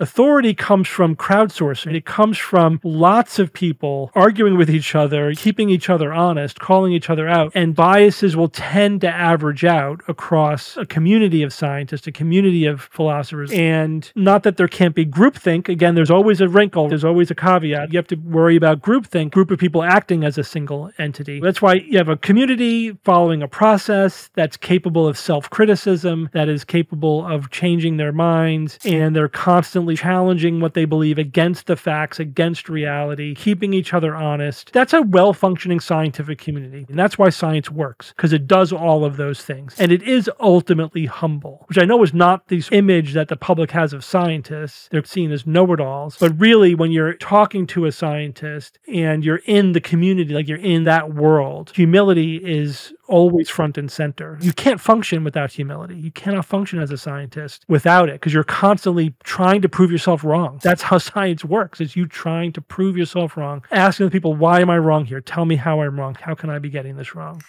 Authority comes from crowdsourcing. It comes from lots of people arguing with each other, keeping each other honest, calling each other out, and biases will tend to average out across a community of scientists, a community of philosophers. And not that there can't be groupthink. Again, there's always a wrinkle, there's always a caveat. You have to worry about groupthink, group of people acting as a single entity. That's why you have a community following a process that's capable of self criticism, that is capable of changing their minds, and they're constantly challenging what they believe against the facts, against reality, keeping each other honest. That's a well functioning scientific community. And that's why science works, because it does all of those things. And it is ultimately humble, which I know is not the image that the public has of scientists. They're seen as know it alls. But really, when you're talking to a scientist and you're in the community, like you're in that world, humility is always front and center. You can't function without humility. You cannot function as a scientist without it because you're constantly trying to prove yourself wrong. That's how science works. Is you trying to prove yourself wrong, asking the people, why am I wrong here? Tell me how I'm wrong. How can I be getting this wrong?